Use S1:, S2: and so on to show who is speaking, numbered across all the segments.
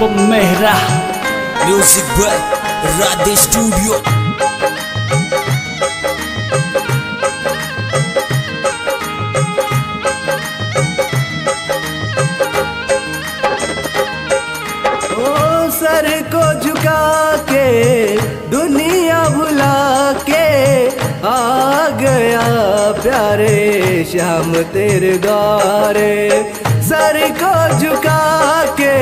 S1: Anupam Mehra
S2: music by Radhe studio
S3: sir को झुका के दुनिया भुला के आ गया प्यारे श्याम तेरे द्वारे। सर को झुका के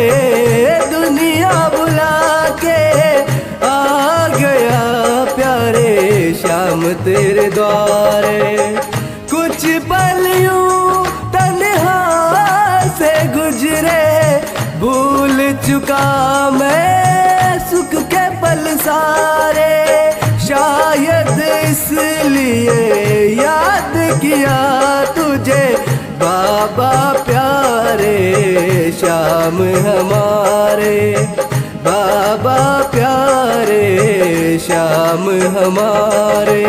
S3: गया प्यारे श्याम तेरे द्वारे। कुछ पल यूँ तन्हा से गुजरे, भूल चुका मैं सुख के पल सारे। शायद इसलिए याद किया तुझे, बाबा प्यारे शाम हमारे। बाबा शाम हमारे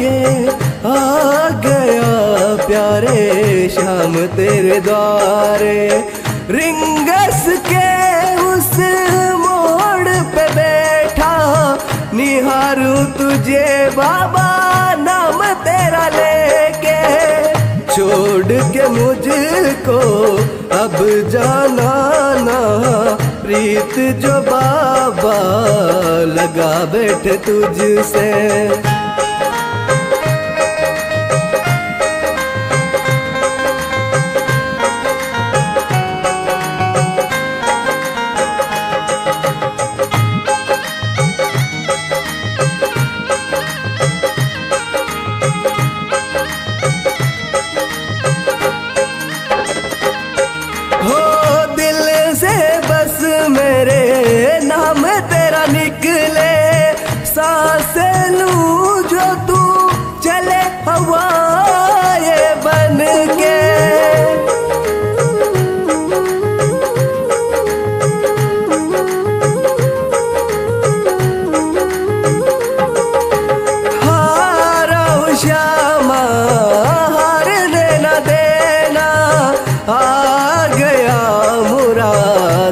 S3: के आ गया प्यारे शाम तेरे द्वारे। रिंगस के उस मोड़ पे बैठा, निहारू तुझे बाबा नाम तेरा लेके। छोड़ के मुझको अब जाना ना, प्रीत जो बाबा लगा बैठे तुझसे।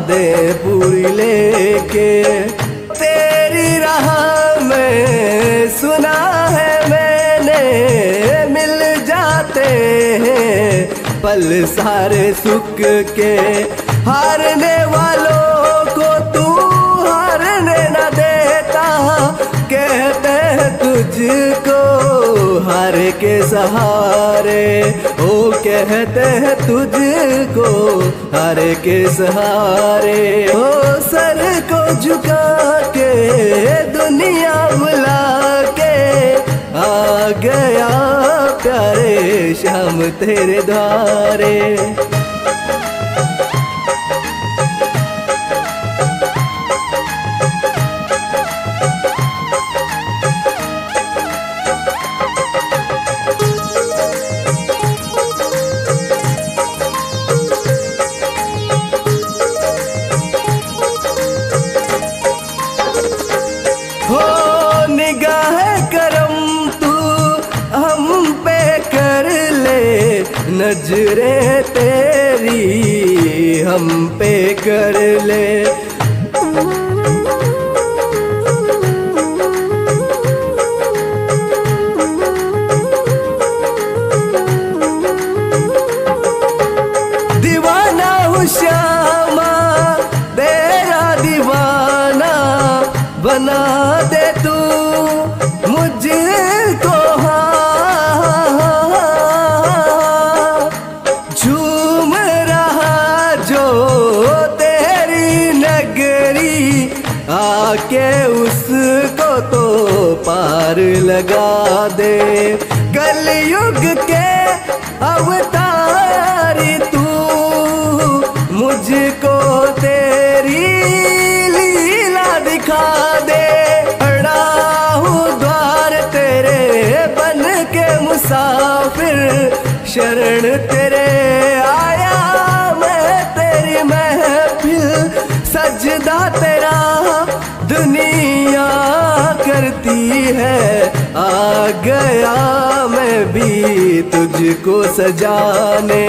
S3: मुरादे पूरी लेके। तेरी राह में सुना है मैंने, मिल जाते हैं पल सारे सुख के। हारने वालों को तू हारने न देता, कहते तुझको हार के सहारे, ओ कहते हैं तुझको हरे के सहारे। ओ सर को झुका के दुनिया बुला के, आ गया प्यारे शाम तेरे द्वारे। नज़रें तेरी हम पे कर ले। उसको तो पार लगा दे। कलयुग के अवतारी तू, मुझको तेरी लीला दिखा दे। अड़ा हूँ द्वार तेरे बन के मुसाफिर, शरण तेरे सजदा तेरा दुनिया करती है। आ गया मैं भी तुझको सजाने।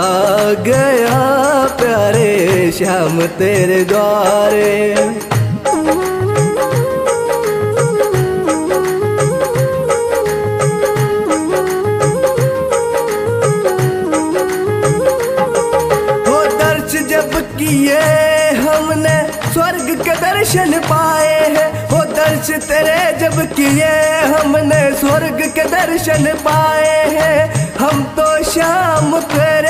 S3: आ गया प्यारे श्याम तेरे द्वारे। वो दर्श जब किए हमने स्वर्ग के दर्शन पाए हैं। वो दर्श तेरे जब किए हमने स्वर्ग के दर्शन पाए हैं। हम तो शाम तेरे